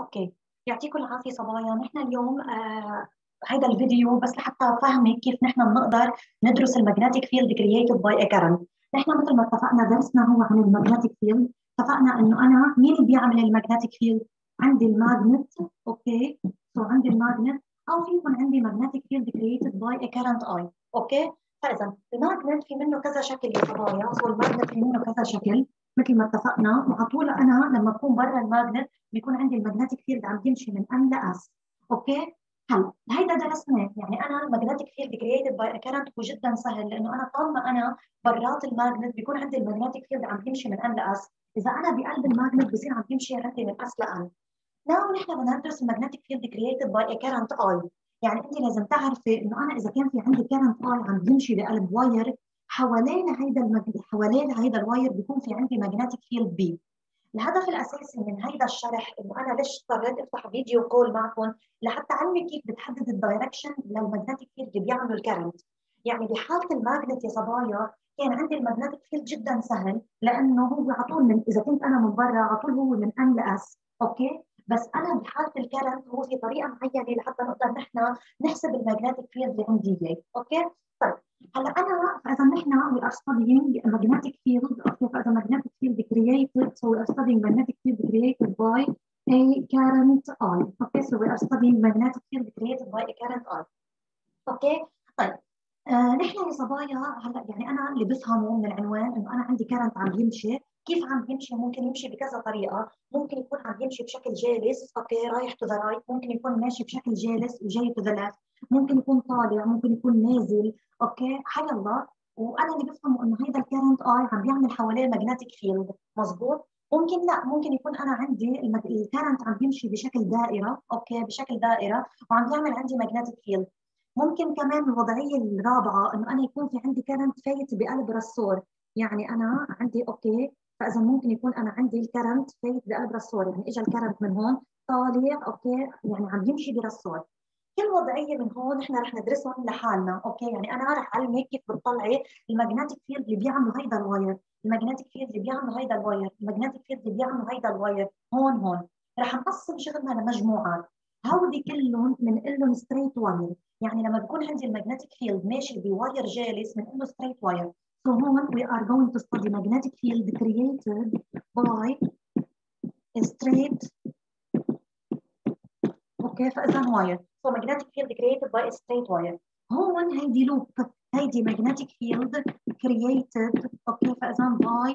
Okay. يعطيكم العافية صبايا. نحن اليوم آه هذا الفيديو بس لحتى أفهمك كيف نحن بنقدر ندرس ال magnetic field created by current. نحن مثل ما اتفقنا درسنا هو عن ال magnetic field اتفقنا إنه أنا مين بيعمل ال magnetic field عندي ال magnet. Okay. So عندي ال magnet. أو في يكون عندي magnetic field created by a current I. Okay. فاذا ال magnet في منه كذا شكل يا صبايا. So ال magnet في منه كذا شكل. مثل ما اتفقنا وعلى طول أنا لما بكون برا ال magnet بيكون عندي ال magnetic field عم يمشي من N ل S okay؟ هلا هيدا درسناه يعني أنا ال magnetic field created by current هو جدا سهل لأنه أنا طالما أنا برات ال magnet بيكون عندي ال magnetic field عم يمشي من N ل S إذا أنا بقلب ال magnet بصير عم يمشي عندي من S ل N. Now نحن بدنا ندرس ال magnetic field created by current I يعني أنت لازم تعرفي إنه أنا إذا كان في عندي current I عم يمشي بقلب wire حوالين هيدا المج... حوالين هيدا ال wire بيكون في عندي magnetic field B الهدف الأساسي من هيدا الشرح إنه أنا ليش اضطريت أفتح video call معكم لحتى اعلمك كيف بتحدد ال direction لل magnetic field اللي بيعملوا ال current يعني بحالة ال magnet يا صبايا كان عندي ال magnetic field جدا سهل لأنه هو على طول من إذا كنت أنا من برا على طول هو من N ل S okay؟ بس أنا بحالة ال current هو في طريقة معينة لحتى نقدر نحن نحسب ال magnetic field اللي عندي إياه okay؟ طيب هلا أنا فاذا نحن studying a magnetic field. okay فاذا magnetic field created. So we are studying magnetic field created by a current I. okay so we are studying magnetic field created by a current I. Okay طيب. آه نحن يا صبايا هلا يعني أنا اللي بفهمه من العنوان إنه أنا عندي current عم يمشي. كيف عم يمشي؟ ممكن يمشي بكذا طريقة. ممكن يكون عم يمشي بشكل جالس. okay رايح to the right ممكن يكون ماشي بشكل جالس وجاي to the left ممكن يكون طالع ممكن يكون نازل okay؟ حي الله. وأنا اللي بفهمه إنه هيدا ال current I عم بيعمل حواليه magnetic field مزبوط؟ ممكن لا ممكن يكون أنا عندي ال current عم بيمشي بشكل دائرة okay؟ بشكل دائرة وعم بيعمل عندي magnetic field ممكن كمان الوضعية الرابعة إنه أنا يكون في عندي current فايت بقلب رسور يعني أنا عندي okay؟ فإذا ممكن يكون أنا عندي ال current فايت بقلب رسور يعني اجى ال current من هون طالع okay؟ يعني عم يمشي برسور كل وضعية من هون نحن رح ندرسهم لحالنا okay؟ يعني أنا رح اعلمك كيف بتطلعي ال magnetic field اللي بيعملوا هيدا ال wire ال magnetic field اللي بيعملوا هيدا ال wire ال magnetic field اللي بيعملوا هيدا ال wire هون هون. رح نقسم شغلنا لمجموعات. هودي كلهم بنقول لهم straight wire يعني لما بيكون عندي ال magnetic field ماشي ب wire جالس بنقول له straight wire So هون we are going to study magnetic field created by a straight okay فاذا wire. Magnetic field created by a straight wire. هون هيدي loop هيدي magnetic field created. Okay فاذا by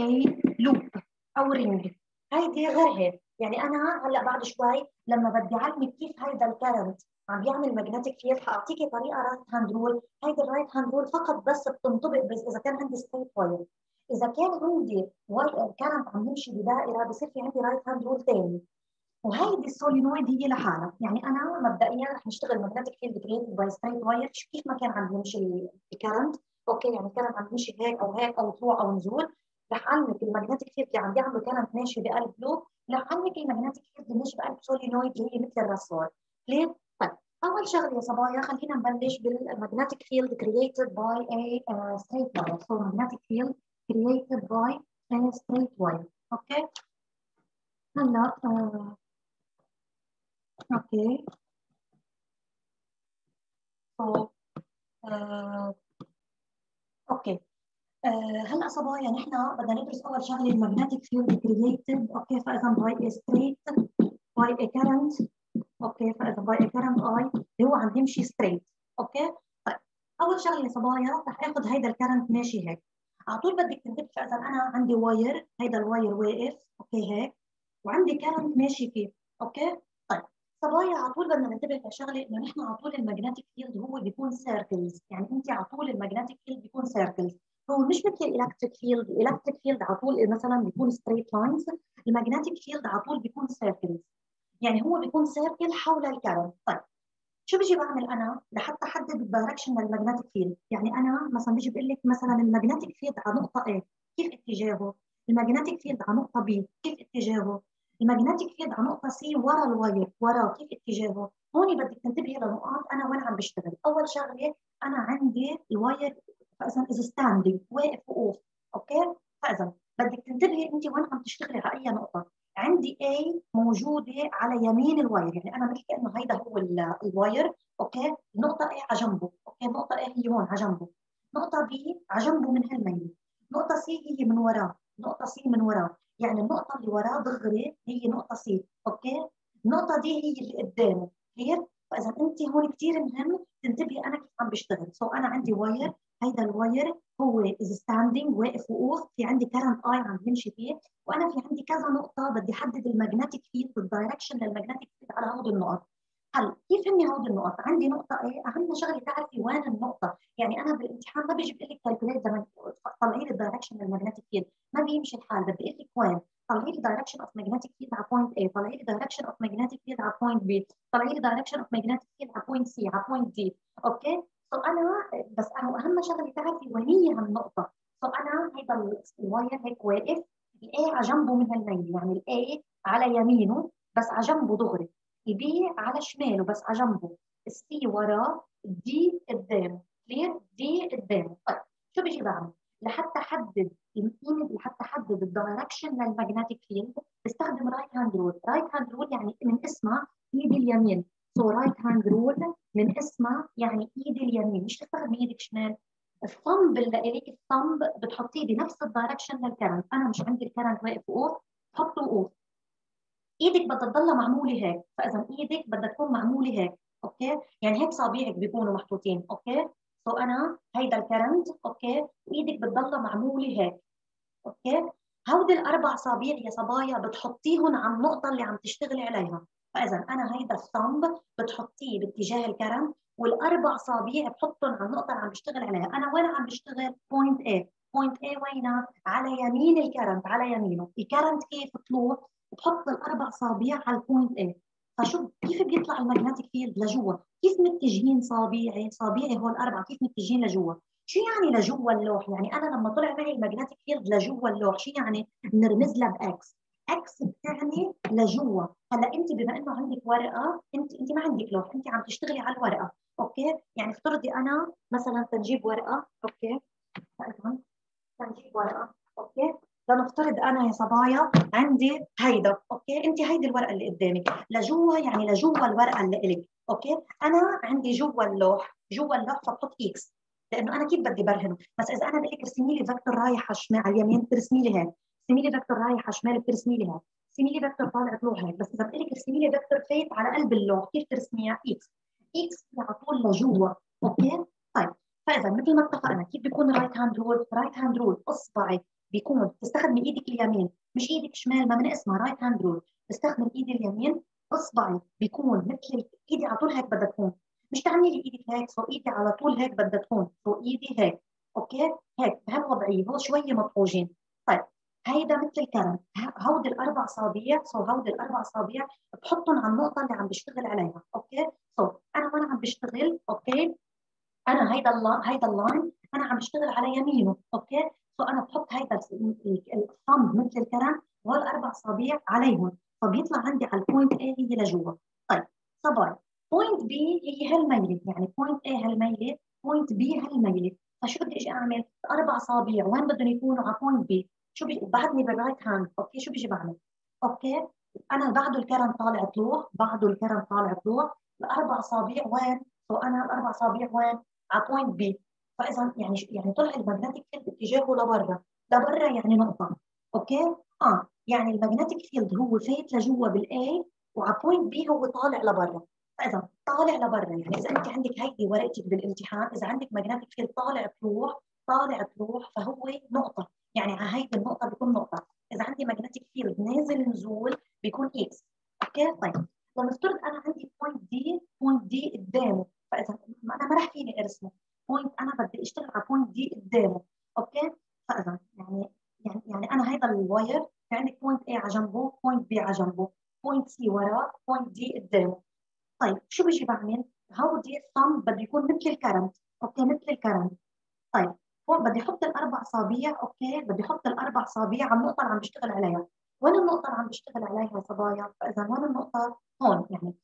a loop. أو ring هيدي غير هيك. يعني أنا هلأ بعد شوي لما بدي أعلمك كيف هيدا ال current عم بيعمل magnetic field حأعطيكي طريقة right hand rule هيدي ال right hand rule فقط بس بتنطبق بس إذا كان عندي straight wire إذا كان عندي current عم يمشي بدائرة بصير في عندي right hand rule ثاني وهيدي ال solenoid هي لحالها يعني أنا مبدئيا رح نشتغل magnetic field created by straight wire كيف ما كان عم يمشي ال current. okay يعني الكرنت عم يمشي هيك أو هيك أو طلوع أو نزول. رح اعلمك ال magnetic field اللي عم بيعملوا current ماشي بقلب loop رح اعلمك ال magnetic field اللي ماشي بقلب solenoid اللي هي مثل ال ressort ليه؟ طيب أول شغلة يا صبايا خلينا نبلش بال magnetic field created by straight wire. So magnetic field created by a straight wire. okay؟ هلا okay. So آه. okay. آه. هلا صبايا نحن بدنا ندرس أول شغلة ال magnetic field created okay فإذا by straight by a current. okay فإذا by a current اللي هو عم يمشي straight okay؟ طيب أول شغلة صبايا رح آخذ هيدا ال current ماشي هيك. على طول بدك تنتبه فإذا أنا عندي wire هيدا ال wire واقف okay هيك. وعندي current ماشي فيه. okay؟ صبايا على طول بدنا ننتبه لشغله إنه نحن على طول ال magnetic field هو بيكون circles يعني انت على طول ال magnetic field بيكون circles هو مش مثل ال electric field ال electric field على طول مثلا بيكون straight lines ال magnetic field على طول بيكون circles يعني هو بيكون circle حول ال current طيب شو بيجي بعمل أنا لحتى أحدد ال direction لل magnetic field؟ يعني أنا مثلا بيجي بقول لك مثلا ال magnetic field على نقطة A كيف اتجاهه؟ ال magnetic field على نقطة B كيف اتجاهه؟ ال magnetic field على نقطة C ورا ال wire ورا كيف اتجاهه. هون بدك تنتبهي لنقاط أنا وين عم بشتغل؟ أول شغلة أنا عندي ال wire فإذا is standing واقف وقوف okay؟ فإذا بدك تنتبهي أنت وين عم تشتغلي على أي نقطة. عندي A موجودة على يمين ال wire يعني أنا بحكي إنه هيدا هو ال wire. okay؟ نقطة A على جنبه. okay؟ نقطة A هي هون على جنبه. نقطة B على جنبه من هالميله نقطة C هي من وراه. نقطة C من وراه يعني النقطة اللي وراه دغري هي نقطة C okay؟ النقطة D هي اللي قدامه كثير فإذا أنت هون كثير مهم تنتبهي أنا كيف عم بشتغل. so أنا عندي wire هيدا ال wire هو is standing واقف وقوف في عندي current I عم يمشي فيه وأنا في عندي كذا نقطة بدي احدد ال magnetic field ال direction لل magnetic field على هودي النقط. هلا كيف هني هودي النقط؟ عندي نقطة A أهم شغلة تعرفي وين النقطة، يعني أنا بالامتحان ما بيجي بقول لك calculate زمان طلعي لي ال direction لل magnetic field، ما بيمشي الحال بدي أقول لك وين؟ طلعي لي direction of magnetic field على point A، طلعي لي direction of magnetic field على point B، طلعي لي direction of magnetic field على point C، على point D، okay؟ so أنا بس أنا أهم شغله تعرفي وين هي هالنقطة. so أنا هيدا ال wire هيك واقف ال A على جنبه من هالميل يعني ال A على يمينه بس على جنبه دغري. ال B على شماله بس على جنبه. ال C وراه ال D قدامه clear D قدامه طيب شو بيجي بعمل لحتى أحدد القيمة لحتى أحدد ال direction لل magnetic field بستخدم right hand rule right hand rule يعني من اسمها ايدي اليمين. so right hand rule من اسمها يعني ايدي اليمين. مش تستخدمي إيدك شمال. ال thumb اللي لك ال thumb بتحطيه بنفس ال direction لل current أنا مش عندي ال current واقف وقوف حطه وقوف إيدك بدها تضلها معمولة هيك فإذا إيدك بدها تكون معمولة هيك okay؟ يعني هيك صابعك بيكونوا محطوطين okay؟ so أنا هيدا ال current okay؟ وايدك بتضلها معمولة هيك okay؟ هودي الأربع اصابع يا صبايا بتحطيهم على النقطة اللي عم تشتغلي عليها. فإذا أنا هيدا ال thumb بتحطيه باتجاه ال current والأربع اصابع بحطهم على النقطة اللي عم بشتغل عليها. أنا وين عم بشتغل؟ point A. point A وينها؟ على يمين ال current على يمينه. ال current كيف طلوع؟ بحط الاربع اصابع على ال point A. فشو كيف بيطلع ال magnetic field لجوا؟ كيف متجهين صابعي صابعي هول الاربعه كيف متجهين لجوا؟ شو يعني لجوا اللوح؟ يعني أنا لما طلع معي ال magnetic field لجوا اللوح شو يعني نرمز لها باكس إكس بتعني لجوا. هلأ أنت بما إنه عندك ورقة انت أنت ما عندك لوح أنت عم تشتغلي على الورقة. okay؟ يعني افترضي أنا مثلا تنجيب ورقة. okay؟ تنجيب ورقة. okay؟ لنفترض أنا يا صبايا عندي هيدا okay؟ انت هيدي الورقة اللي قدامك. لجوا يعني لجوا الورقة اللي إلك okay؟ أنا عندي جوا اللوح جوا اللوح فبحط X لأنه أنا كيف بدي برهنه؟ بس إذا أنا بقول لك ارسمي لي vector رايح على الشمال على اليمين ترسمي لي هيك. ارسمي لي vector رايح على الشمال بترسمي لي هيك. ارسمي لي vector طالع طلوع هيك. بس إذا بقول لك ارسمي لي vector فايت على قلب اللوح كيف ترسميها؟ X X على طول لجوا okay؟ طيب. فإذا مثل ما اتفقنا كيف بيكون right hand rule right hand rule أصبعي. بيكون تستخدمي إيدك اليمين مش إيدك شمال ما من اسمها right hand rule بستخدم ايدي اليمين اصبعي بيكون مثل ايدي على طول هيك بدها تكون. مش تعملي لي إيدك هيك so ايدي على طول هيك بدها تكون so ايدي هيك. okay؟ هيك بهالوضعيه هو شوية مطحوجين. طيب هيدا مثل ال current هودي الأربع أصابع so هودي الأربع أصابع بحطهم على النقطة اللي عم بشتغل عليها. okay؟ so أنا وأنا عم بشتغل okay؟ أنا هيدا هيدا ال line أنا عم بشتغل على يمينه. okay؟ so أنا بحط هيدا ال thumb مثل ال current والاربع أصابع عليهم فبيطلع عندي على ال point A هي لجوا. طيب صبر point B هي هالميلة يعني point A هالميلة point B هالميلة. فشو بدي أجي أعمل؟ أربع أصابع وين بدهم يكونوا على point B شو بيجي بعدني بال right hand أوكي شو بيجي بعمل؟ أوكي أنا بعده الكرنت طالع طلوع بعده الكرنت طالع طلوع الأربع أصابع وين؟ so أنا الأربع أصابع وين؟ على point B فإذا يعني يعني طلع ال magnetic field اتجاهه لبرا. لبرا يعني نقطة. أوكي؟ آه. يعني ال magnetic field هو فايت لجوا بال A وعلى point B هو طالع لبرا. فإذا طالع لبرا يعني إذا أنت عندك هيدي ورقتك بالامتحان إذا عندك magnetic field طالع تروح طالع تروح فهو نقطة. يعني على هيدي النقطة بيكون نقطة. إذا عندي magnetic field نازل نزول بيكون إكس أوكي؟ طيب. لنفترض أنا عندي point D point D قدامه. فإذا أنا ما راح فيني أرسمه. point أنا بدي أشتغل على point D قدامه. أوكي؟ فاذا يعني يعني يعني أنا هيدا ال wire في عندك point A على جنبه point B على جنبه point C وراه point D قدامه. طيب شو بيجي بعمل؟ هودي ال thumb بده يكون مثل ال current. أوكي مثل ال current. طيب هون بدي أحط الأربع اصابع أوكي بدي أحط الأربع اصابع على النقطة اللي عم بشتغل عليها. وين النقطة اللي عم بشتغل عليها صبايا؟ فإذا وين النقطة؟ هون يعني.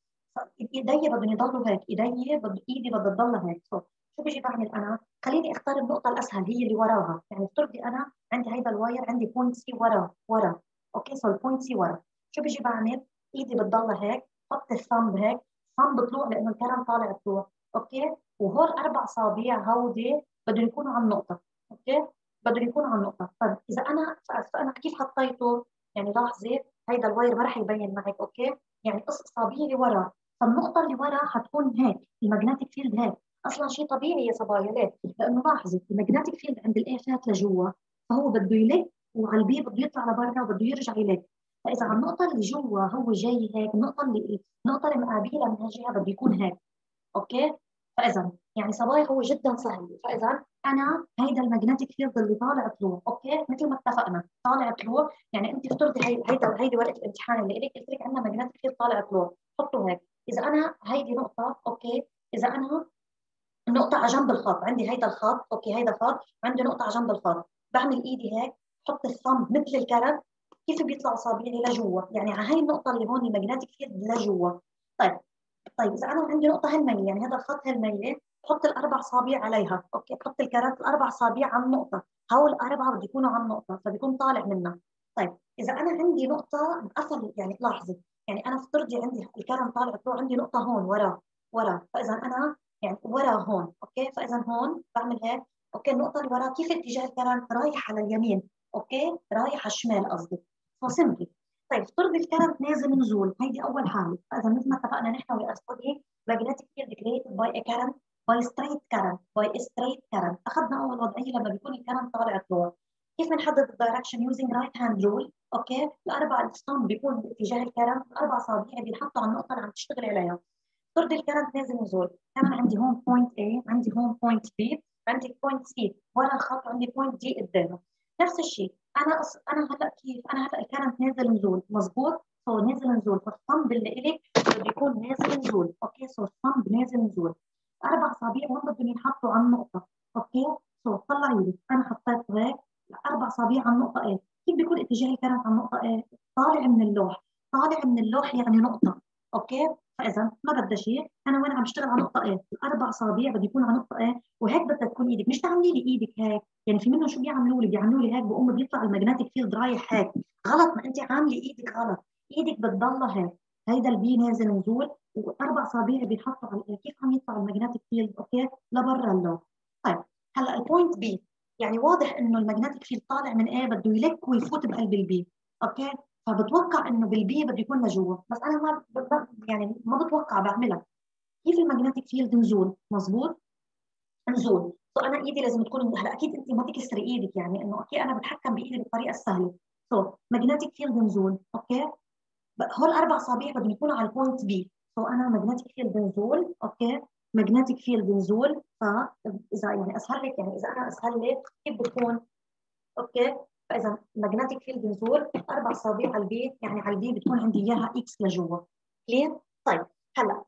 إيدي بدهم يضلوا هيك إيدي بد... إيدي بدها تضلها هيك. شو بيجي بعمل أنا؟ خليني أختار النقطة الأسهل هي اللي وراها. يعني افترضي أنا عندي هيدا ال wire عندي point C ورا ورا. أوكي so ال point C ورا. شو بيجي بعمل؟ إيدي بتضل هيك حط ال thumb هيك. ال thumb بطلوع لأنه ال current طالع طلوع أوكي وهول أربع اصابع هودي بدهم يكونوا على النقطه أوكي بدهم يكونوا على النقطه طيب إذا أنا فانا كيف حطيته؟ يعني لاحظي هيدا ال wire ما راح يبين معك. أوكي يعني قص اصابعي لورا فالنقطة اللي ورا حتكون هيك ال magnetic field هيك. أصلا شيء طبيعي يا صبايا ليه؟ لأنه لاحظي ال magnetic field عند ال A فات لجوا فهو بده يلف وعلى ال B بده يطلع لبرا وبده يرجع يلف. فإذا على النقطه اللي جوا هو جاي هيك النقطه اللي النقطه المقابله من هالجهه بده يكون هيك. أوكي؟ فإذا يعني صبايا هو جدا سهل. فإذا أنا هيدا ال magnetic field اللي طالع طلوع. أوكي؟ مثل ما اتفقنا طالع طلوع. يعني أنت افترضي هي هيدا هيدي ورقة الامتحان اللي لك قلت لك عندنا magnetic field طالع طلوع. حطه هيك. إذا أنا هيدي نقطة أوكي؟ إذا أنا نقطة على جنب الخط. عندي هيدا الخط. أوكي هيدا خط عندي نقطة على جنب الخط. بعمل إيدي هيك حط ال thumb مثل ال current كيف بيطلع اصابعي لجوا. يعني على هاي النقطة اللي هون ال magnetic field لجوا. طيب طيب إذا أنا عندي نقطة هالميلة يعني هذا الخط هالميلة حط الأربع اصابع عليها. أوكي حط الكرات الأربع اصابع على النقطة هول الأربعة بده يكونوا على النقطة فبيكون طالع منها. طيب إذا أنا عندي نقطة قفل يعني لاحظي يعني أنا افترضي عندي ال current طالع طلوع عندي نقطة هون ورا ورا. فإذا أنا يعني ورا هون أوكي؟ فاذا هون بعمل هيك أوكي؟ النقطة اللي ورا كيف اتجاه ال current رايح على اليمين أوكي؟ رايح على الشمال قصدي. ف simply طيب افترضي ال current نازل نزول. هيدي أول حالة. فاذا مثل ما اتفقنا نحن we are study magnetic field created by a current by straight current by a أخذنا أول وضعية لما بيكون ال current طالع طلوع كيف بنحدد ال direction using right hand rule أوكي؟ الأربع ال thumb بيكون باتجاه ال current الأربع اصابع بينحطوا على النقطة اللي عم تشتغل عليها. فرض ال current نازل نزول كمان عندي هون point A عندي هون point B عندي point C. ورا الخط عندي point D قدامه. نفس الشيء. أنا أص... أنا هلأ كيف؟ أنا هلأ ال current نازل نزول. مضبوط so نازل نزول. فال thumb اللي إلي بده يكون نازل نزول. أوكي so ال thumb نازل نزول. أربع اصابع هون بدهم ينحطوا على النقطه أوكي so طلعي لي. أنا حطيت هيك. أربع اصابع على النقطه A. كيف بيكون اتجاه ال current على النقطه A طالع من اللوح. طالع من اللوح يعني نقطة. أوكي فإذا ما بدها شيء أنا وين عم بشتغل على نقطة A الأربع أصابع بده يكون على نقطة A وهيك بدها تكون إيدك. مش تعملي لي إيدك هيك. يعني في منهم شو بيعملوا لي؟ بيعملوا لي هيك بقوم بيطلع ال magnetic field رايح هيك. غلط ما انت عاملة إيدك غلط. إيدك بتضلها هيك. هيدا ال B نازل نزول وأربع أصابع بينحطوا على كيف عم يطلع ال magnetic field؟ أوكي لبرا اللوح طيب هلأ ال point B يعني واضح إنه ال magnetic field طالع من A بده يلك ويفوت بقلب ال B أوكي؟ فبتوقع إنه بال B بده يكون لجوا. بس أنا ما يعني ما بتوقع بعملها. كيف ال magnetic field نزول؟ مزبوط؟ نزول. so أنا إيدي لازم تكون هلأ أكيد أنت ما تكسري إيدك يعني إنه أوكي أنا بتحكم بإيدي بالطريقة السهلة. so magnetic field نزول أوكي؟ هول أربع اصابع بدهم يكونوا على ال point B so أنا magnetic field نزول أوكي؟ magnetic field نزول فاذا يعني أسهل لك يعني إذا أنا أسهل لك كيف بتكون أوكي؟ فإذا ال magnetic field نزول أربع اصابع على ال B يعني على ال B بتكون عندي إياها x لجوا. clear طيب هلأ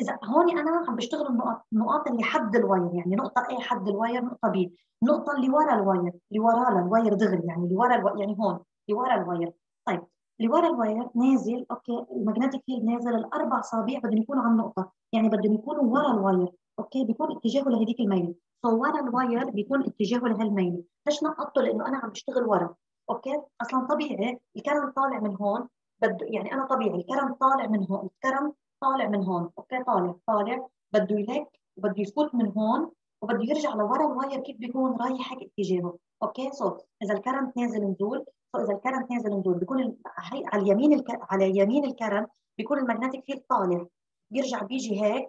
إذا هون أنا عم بشتغل النقط النقاط اللي حد ال wire يعني نقطة A حد ال wire نقطة B. النقطه اللي ورا ال wire اللي ورا ال wire دغري يعني اللي ورا ال wire يعني هون اللي ورا ال wire طيب اللي ورا ال wire نازل أوكي ال magnetic field نازل الأربع اصابع بدهم يكونوا على النقطه يعني بدهم يكونوا ورا ال wire أوكي بيكون اتجاهه لهذيك الميله ورا ال wire بيكون اتجاهه لهالميله ليش نقطته لأنه أنا عم بشتغل ورا. أوكي؟ أصلا طبيعي. ال current طالع من هون. بده يعني أنا طبيعي. ال current طالع من هون. ال current طالع من هون. أوكي؟ طالع. طالع. بده يلك وبده يفوت من هون. وبده يرجع لورا. ال wire كيف بيكون؟ رايح هيك اتجاهه. أوكي؟ so إذا ال current نازل نزول so إذا ال current نازل نزول بيكون على اليمين الك... على يمين ال current بيكون ال magnetic field طالع. بيرجع بيجي هيك.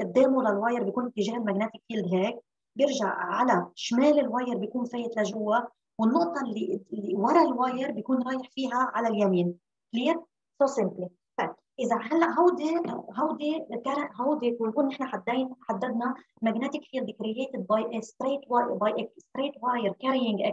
قدامه لل wire بيكون اتجاه ال magnetic field هيك. بيرجع على شمال ال wire بيكون فايت لجوا والنقطة اللي, اللي ورا ال wire بيكون رايح فيها على اليمين. clear so simply إذا هلأ هودي هودي هودي بنكون نحن حدين حددنا magnetic field created by a straight wire by a straight wire carrying a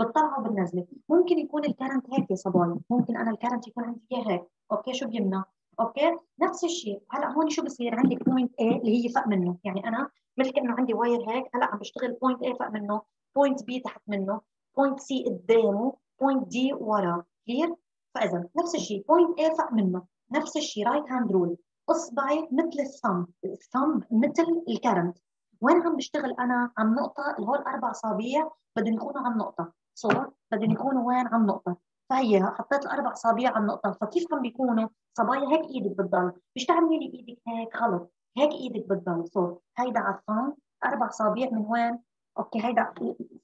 بتطلعه بالنزله ممكن يكون ال current هيك يا صبايا. ممكن أنا ال current يكون عندي إياه هيك. okay شو بيمنع okay؟ نفس الشيء. هلأ هون شو بصير؟ عندي point A اللي هي فوق منه. يعني أنا مثل كانه عندي wire هيك هلأ عم بشتغل point A فوق منه point B تحت منه point C قدامه point D ورا. clear فإذا نفس الشيء. point A فوق منه. نفس الشيء. right hand rule أصبعي مثل ال thumb. ال thumb مثل ال current. وين عم بشتغل أنا؟ عن نقطة اللي هول أربع اصابع بدهم يكونوا عن نقطة. صور بدهم يكونوا وين؟ عن نقطة. فهي حطيت الأربع اصابع على النقطة. فكيف عم بيكونوا صبايا هيك إيدك بتضل. مش تعملي لي إيدك هيك غلط هيك إيدك بتضل. so هيدا على ال thumb أربع اصابع من وين؟ okay هيدا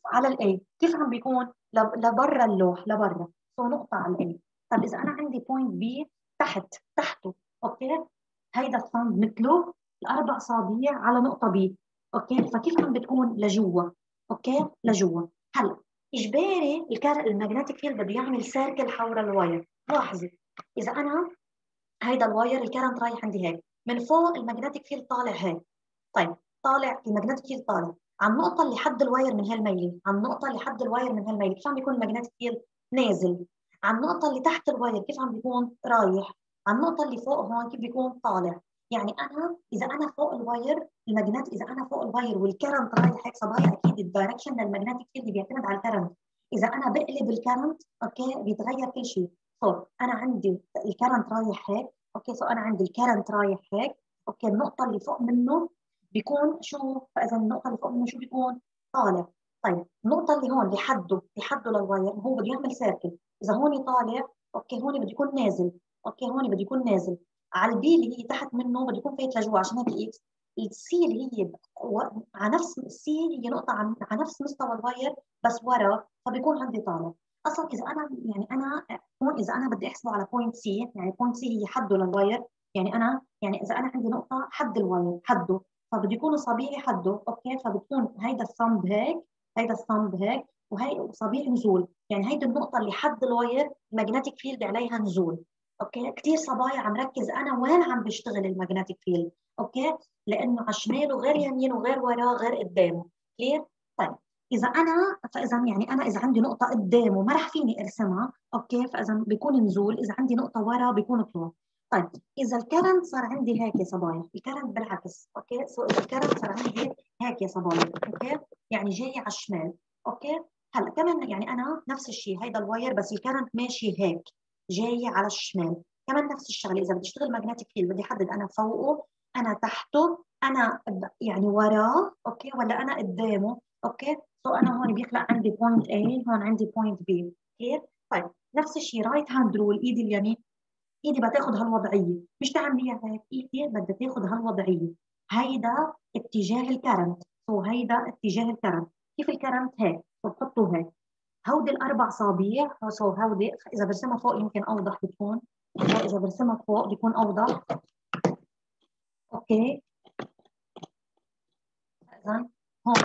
على ال A كيف عم بيكون؟ لبرا اللوح لبرا. so نقطة على ال A طب إذا أنا عندي point B تحت تحته. okay؟ هيدا ال thumb مثله. الأربع اصابع على نقطة B okay؟ فكيف عم بتكون؟ لجوا. okay؟ لجوا. هلأ. إجباري الكار ال magnetic field بده يعمل circle حول ال wire لاحظي. إذا أنا هيدا ال wire ال current رايح عندي هيك. من فوق ال magnetic field طالع هيك. طيب طالع ال magnetic field طالع. على النقطه اللي حد ال wire من هالميله على النقطه اللي حد ال wire من هالميله كيف عم بيكون ال magnetic field نازل؟ على النقطه اللي تحت ال wire كيف عم بيكون رايح؟ على النقطه اللي فوق هون كيف بيكون طالع؟ يعني أنا إذا أنا فوق ال wire ال magnet إذا أنا فوق ال wire وال current رايح هيك صبايا أكيد ال direction لل magnetic field بيعتمد على ال current. إذا أنا بقلب ال current okay بيتغير كل شيء. so أنا عندي ال current رايح هيك okay so أنا عندي ال current رايح هيك okay النقطة اللي فوق منه بيكون شو؟ فإذا النقطة اللي فوق منه شو بيكون؟ طالع. طيب النقطة اللي هون لحده لحده لل wire هو بده يعمل circle إذا هون طالع okay هون بده يكون نازل. okay هون بده يكون نازل. على ال B اللي هي تحت منه بده يكون فايت لجوا عشان هيك ال X ال C اللي هي على نفس ال C هي نقطة على نفس مستوى ال wire بس ورا فبيكون عندي طالع أصلا إذا أنا يعني أنا هون إذا أنا بدي أحسبه على point C يعني point C هي حده لل wire. يعني أنا يعني إذا أنا عندي نقطة حد ال wire حده. فبده يكون صبيعي حده okay؟ فبتكون هيدا ال thumb هيك هيدا ال thumb هيك وهي صبيعي نزول. يعني هيدي النقطة اللي حد ال wire ال magnetic field عليها نزول. okay؟ كثير صبايا عم ركز أنا وين عم بشتغل ال magnetic field؟ okay؟ لأنه على شماله غير يمينه غير وراه غير قدامه. clear؟ طيب إذا أنا فإذا يعني أنا إذا عندي نقطة قدامه ما راح فيني أرسمها okay؟ فإذا بيكون نزول إذا عندي نقطة ورا بيكون طلوع طيب إذا ال current صار عندي هيك يا صبايا ال current بالعكس okay؟ so إذا ال current صار عندي هيك يا صبايا okay؟ يعني جاي على الشمال okay؟ هلأ كمان يعني أنا نفس الشيء هيدا ال wire بس ال current ماشي هيك. جاي على الشمال. كمان نفس الشغلة إذا بدي أشتغل magnetic field بدي أحدد أنا فوقه أنا تحته أنا يعني وراه okay؟ ولا أنا قدامه okay؟ so أنا هون بيخلق عندي point A هون عندي point B. كيف؟ طيب نفس الشيء right hand rule إيدي اليمين. إيدي بتاخذ هالوضعية. مش تعمليها هيك إيدي بدها تاخذ هالوضعية. هيدا اتجاه ال current. so هيدا اتجاه ال current. كيف ال current؟ هيك. بحطه هيك. هودي الأربع اصابع so هودي إذا برسمها فوق يمكن أوضح بتكون إذا برسمها فوق بيكون أوضح. okay. إذا هون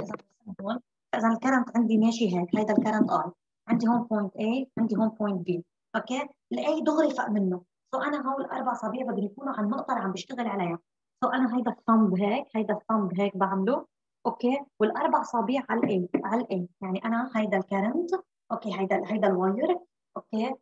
إذا برسمها هون. إذا ال current عندي ماشي هيك هيدا ال current I. عندي هون point A عندي هون point B. okay؟ ال A دغري فوق منه. so أنا هول الأربع اصابع بدهم يكونوا على النقطه اللي عم بشتغل عليها. so أنا هيدا ال thumb هيك هيدا ال thumb هيك بعمله. okay؟ والأربع اصابع على ال A على ال A يعني أنا هيدا ال current okay هيدا هيدا ال wire okay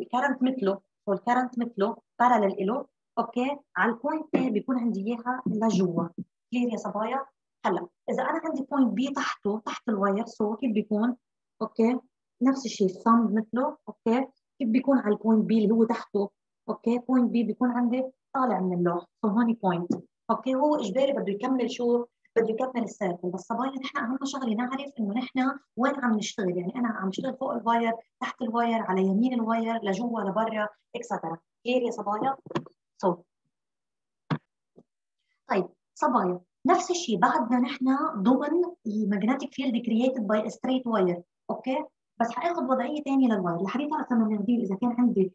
ال current مثله وال current مثله parallel له okay على ال point A بيكون عندي إياها لجوا clear يا صبايا؟ هلا إذا أنا عندي point B تحته تحت ال wire so كيف بيكون؟ okay نفس الشيء ال thumb مثله okay كيف بيكون على ال point B اللي هو تحته؟ okay point B بيكون عندي طالع من اللوح so هون point okay هو اجباري بده يكمل شو؟ بده يكمل ال circle بس صبايا نحن اهم شغله نعرف إنه نحن وين عم نشتغل يعني أنا عم اشتغل فوق ال wire تحت ال wire على يمين ال wire لجوا لبرا extra clear يا صبايا so. طيب صبايا نفس الشيء بعدنا نحن ضمن ال magnetic field created by straight wire okay؟ بس حأخذ وضعية ثانية لل wire. لحديت هلا صرنا ناخذين إذا كان عندي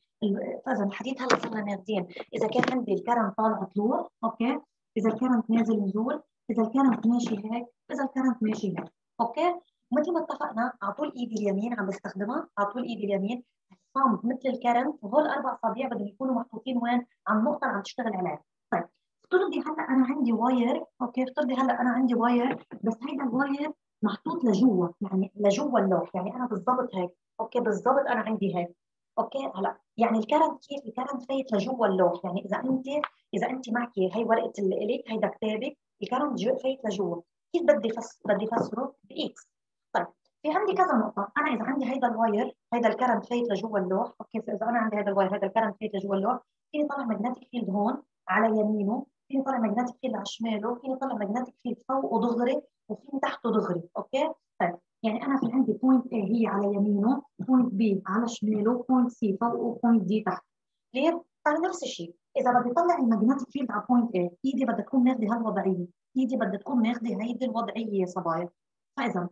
اذا لحديت هلا صرنا ناخذين إذا كان عندي ال current طالع طلوع okay؟ إذا ال current نازل نزول إذا ال current ماشي هيك إذا ال current ماشي هيك. okay؟ مثل ما اتفقنا على طول إيدي اليمين عم بستخدمها على طول إيدي اليمين. الصامت مثل ال current وهول أربع اصابع بدهم يكونوا محطوطين وين؟ على النقطه اللي عم تشتغل عليها. طيب افترضي هلأ أنا عندي wire. okay افترضي هلأ أنا عندي wire بس هيدا ال wire محطوط لجوا يعني لجوا اللوح يعني أنا بالضبط هيك. okay بالضبط أنا عندي هيك. okay هلأ يعني ال current كيف؟ ال current فايت لجوا اللوح يعني إذا انت إذا أنت معك هي ورقة اللي الك هيدا كتابك ال current فايت لجوا كيف بدي فس بدي فسره ب X. طيب في عندي كذا نقطة، أنا إذا عندي هيدا ال wire، هيدا ال current فايت لجوا اللوح، okay إذا أنا عندي هيدا ال wire، هيدا ال current فايت لجوا اللوح، فيني طلع magnetic field هون على يمينه، فيني طلع magnetic field على شماله، فيني طلع magnetic field فوقه دغري وفيني تحته دغري، okay؟ طيب يعني أنا في عندي point A هي على يمينه point B على شماله point C فوقه point D تحت. ليه؟ على نفس الشيء. إذا بدي اطلع ال magnetic field على point A إيدي بدها تكون ماخذه هالوضعية. إيدي بدها تكون ماخذه هيدي الوضعية يا صبايا. فإذا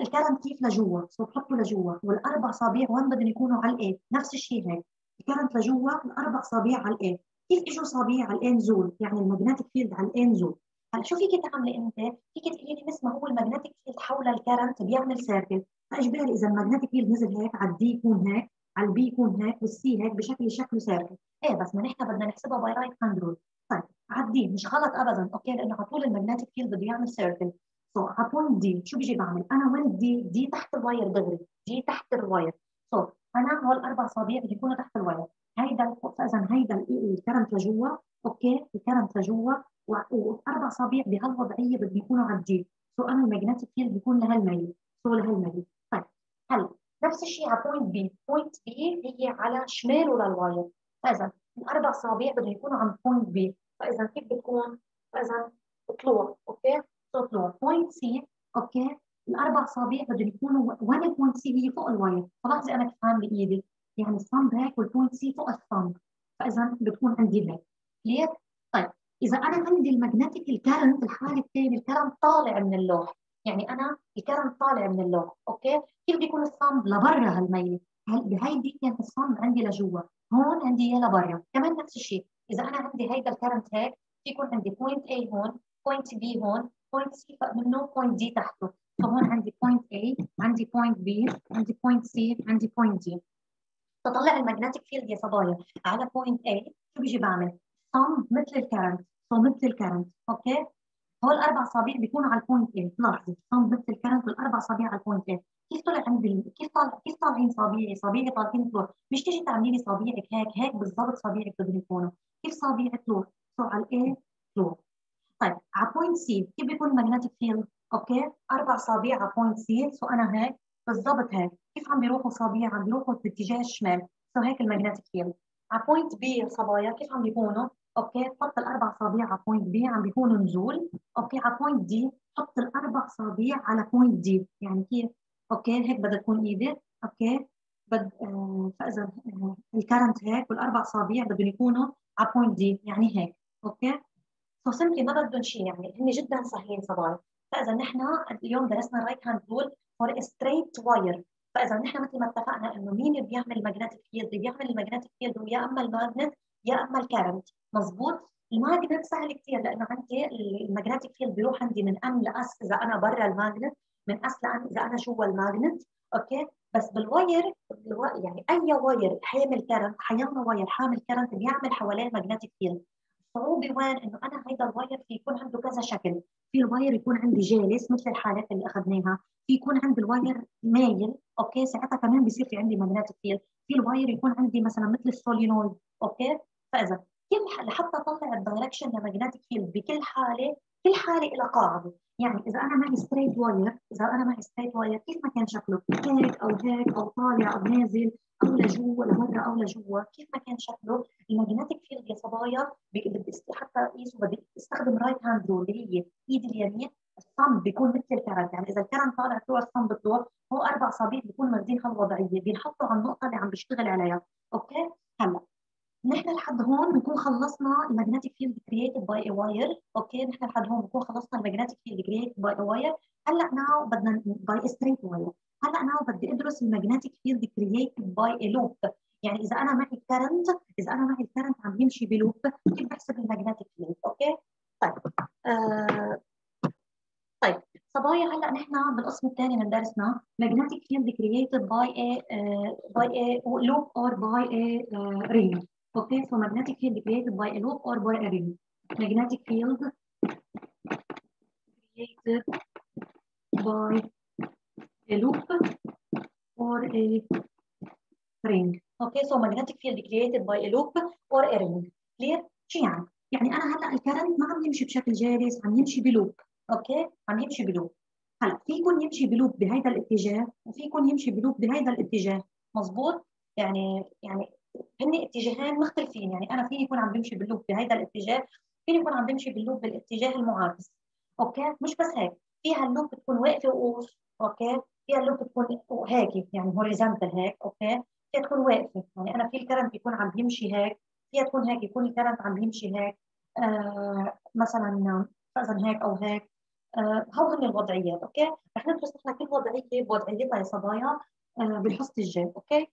ال current كيف لجوا؟ so تحطه لجوا؟ والأربع أصابع وين بدهم يكونوا على ال A نفس الشيء هيك. ال current لجوا الأربع أصابع على ال A كيف إجوا اصابع على ال A نزول؟ يعني ال magnetic field على ال A نزول. هلأ شو فيك تعملي أنت؟ فيك تقولي لي مثل ما هو ال magnetic field حول ال current بيعمل circle فاجباري إذا ال magnetic field نزل هيك على ال D يكون هيك. على ال B يكون هيك وال C هيك بشكل شكله circle إيه بس ما نحن بدنا نحسبها by right hand rule طيب ال D مش غلط ابدا. okay لأنه على طول ال magnetic field بده يعمل circle so على point D شو بيجي بعمل؟ أنا وين D؟ D تحت ال wire دغري. D تحت ال wire so أنا هول أربع اصابع بدي يكونوا تحت ال wire هيدا فاذا هيدا ال current لجوا okay ال current لجوا وأربع اصابع بهالوضعيه بدهم يكونوا على ال D so أنا ال magnetic field بيكون لهالميل. so لهالميل. طيب هلا. نفس الشيء على point B point B هي على شماله لل wire فإذا الأربع اصابع بدهم يكونوا عند point B فإذا كيف بتكون؟ فإذا طلوع okay؟ طلوع point C okay؟ الأربع اصابع بدهم يكونوا وين ال point C هي فوق ال wire فلاحظي أنا كيف عامله ايدي يعني ال thumb هيك وال point C فوق ال thumb فإذا بتكون عندي هيك ليه؟ طيب. إذا أنا عندي ال magnetic ال current الحالة الثانية ال current طالع من اللوح. يعني أنا ال current طالع من اللوح okay؟ كيف بيكون ال thumb لبرا هالميلة؟ بهيدي كانت ال thumb عندي لجوا هون عندي إياه لبرا. كمان نفس الشيء إذا أنا عندي هيدا ال current هيك يكون عندي point A هون point B هون point C منه point D تحته. فهون عندي point A عندي point B عندي point C عندي point D. تطلع ال magnetic field يا صبايا. على point A شو بيجي بعمل؟ thumb مثل ال current thumb مثل ال current okay؟ هول أربع اصابع بيكونوا على ال point A. لاحظي thumb مثل ال current والاربع اصابع على ال point A. كيف طلع عندي كيف طالع كيف طالعين صابيعي صابيعي طالعين طلوع مش تيجي تعملي لي صابيعك هيك هيك بالضبط صابيعك بدهم يكونوا كيف صابيعي طلوع so على ال A طلوع طيب على point C كيف بيكون ال magnetic field okay أربع اصابع على point C so أنا هيك بالضبط هيك. كيف عم بيروحوا صابيع عم بيروحوا باتجاه الشمال. so هيك ال magnetic field على point B صبايا كيف عم بيكونوا؟ okay حط الأربع اصابع على point B عم بيكونوا نزول. okay على point D حط الأربع اصابع على point D يعني كيف؟ okay هيك بدها تكون ايدي okay بد آه فإذا آه ال current هيك والأربع اصابع بدهم يكونوا على point D يعني هيك. okay؟ so simply ما بدهم شيء يعني هن جدا سهلين صبايا. فإذا نحن اليوم درسنا ال right hand rule for straight wire فإذا نحن مثل ما اتفقنا إنه مين بيعمل ال magnetic field بيعمل ال magnetic field يا أما ال magnet يا أما ال current مزبوط ال magnet سهل كثير لأنه عندي ال magnetic field بيروح عندي من N ل S إذا أنا برا ال magnet من S ل N إذا أنا جوا ال magnet okay؟ بس بال wire يعني أي wire حامل current حيلا wire حامل current بيعمل حواليه magnetic field الصعوبه وين؟ إنه أنا هيدا ال wire في يكون عنده كذا شكل. في ال wire يكون عندي جالس مثل الحالات اللي أخذناها. في يكون عندي ال wire مايل okay؟ ساعتها كمان بيصير في عندي magnetic field في ال wire يكون عندي مثلا مثل ال solenoid okay؟ فإذا كيف لحتى اطلع ال direction ل magnetic field بكل حالة كل حالة لها قاعدة. يعني إذا أنا معي straight wire إذا أنا معي straight wire كيف ما كان شكله؟ هيك أو هيك أو طالع أو نازل أو لجوا لبرا أو لجوا كيف ما كان شكله؟ ال magnetic field يا صبايا بدي حتى اقيسه بدي استخدم right hand rule اللي هي إيدي اليمين ال thumb بيكون مثل ال current. يعني إذا ال current طالع طلوع ال thumb طلوع هو أربع اصابع بيكون ماخذين هالوضعيه بينحطوا على النقطة اللي عم بيشتغل عليها. okay؟ هلا. نحن لحد هون بنكون خلصنا ال magnetic field created by a wire okay نحن لحد هون بنكون خلصنا ال magnetic field created by a wire هلأ now بدنا by straight wire هلأ now بدي أدرس ال magnetic field created by a loop يعني إذا أنا معي current إذا أنا معي ال current عم يمشي ب loop كيف بحسب ال magnetic field okay طيب. آه طيب. صبايا هلأ نحن بالقسم الثاني من درسنا created by a uh, by a loop or by a uh, ring. Okay, so magnetic field created by a loop or by a ring. Magnetic field created by a loop or a ring. Okay, so magnetic field created by a loop or a ring. Clear? شو يعني؟ يعني أنا هلا ال current ما عم يمشي بشكل جالس، عم يمشي ب loop. okay؟ عم يمشي ب loop. هلا في يكون يمشي ب loop بهيدا الاتجاه وفي يكون يمشي ب loop بهيدا الاتجاه، مزبوط؟ يعني يعني هن اتجاهين مختلفين. يعني أنا فيني يكون عم بمشي بال loop بهيدا الاتجاه فيني يكون عم بمشي بال loop بالاتجاه المعاكس. okay؟ مش بس هيك. فيها ال loop بتكون واقفة وقوس okay؟ فيها ال loop تكون هيك يعني horizontal هيك. okay؟ فيها تكون واقفة. يعني أنا في ال current يكون عم بيمشي هيك. فيها تكون هيك يكون ال current عم بيمشي هيك. آه مثلا اذا هيك أو هيك. آه هو هن الوضعيات. okay؟ رح ندرس نحن كل وضعية بوضعيتها يا صبايا. آه بالحصة الجاي okay؟